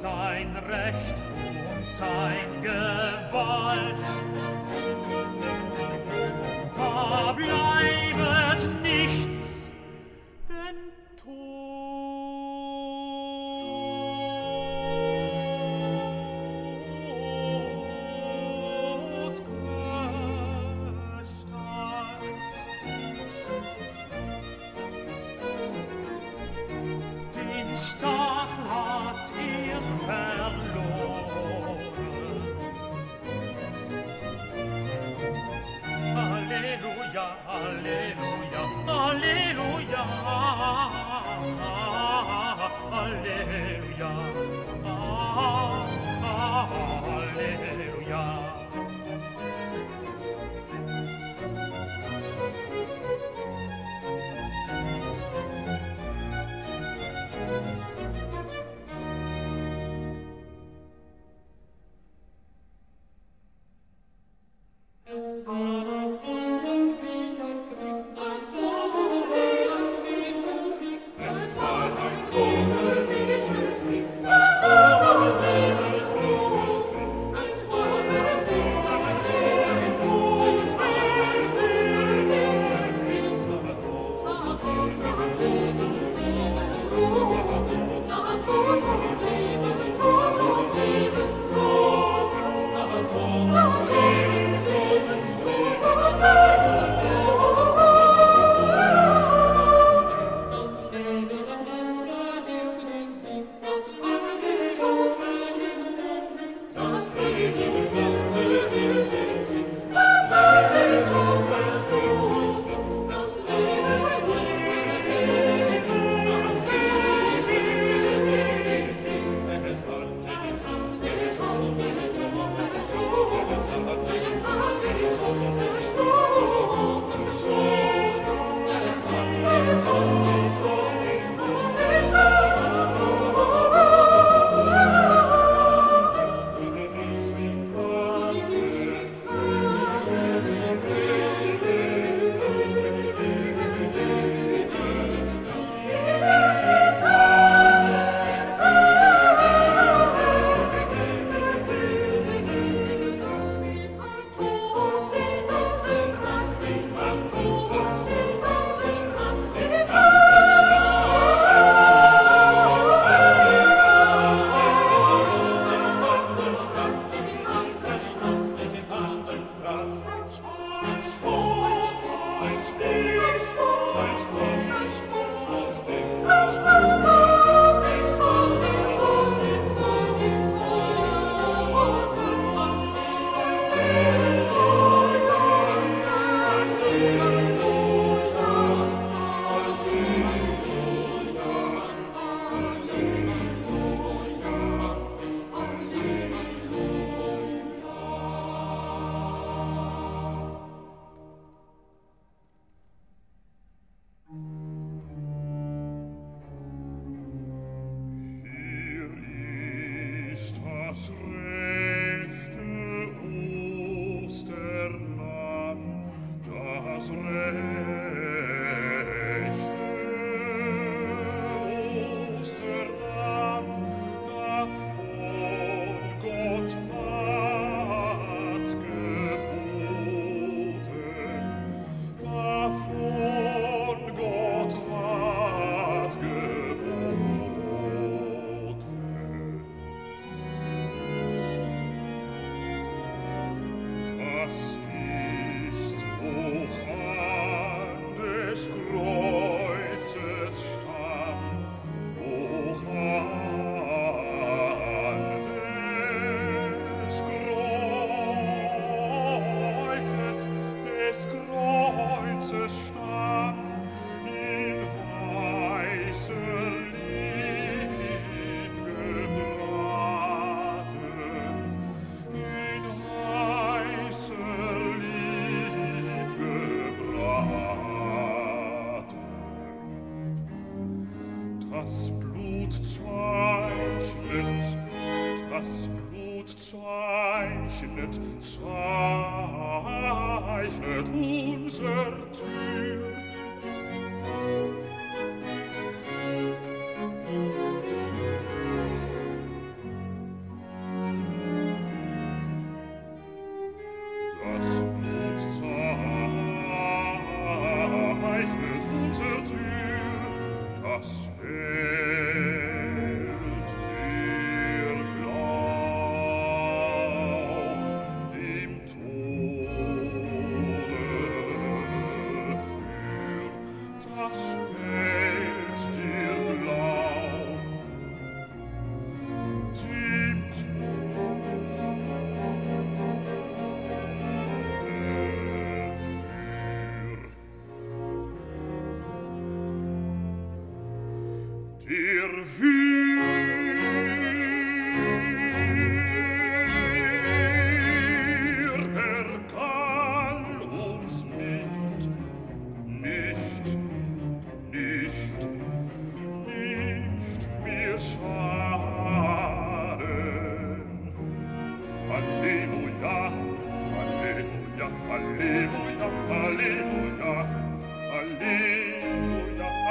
sein Recht und sein Gewalt. Da bleibt Nazareth wird unser Tür Alleluia,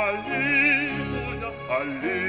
Alleluia, Alleluia.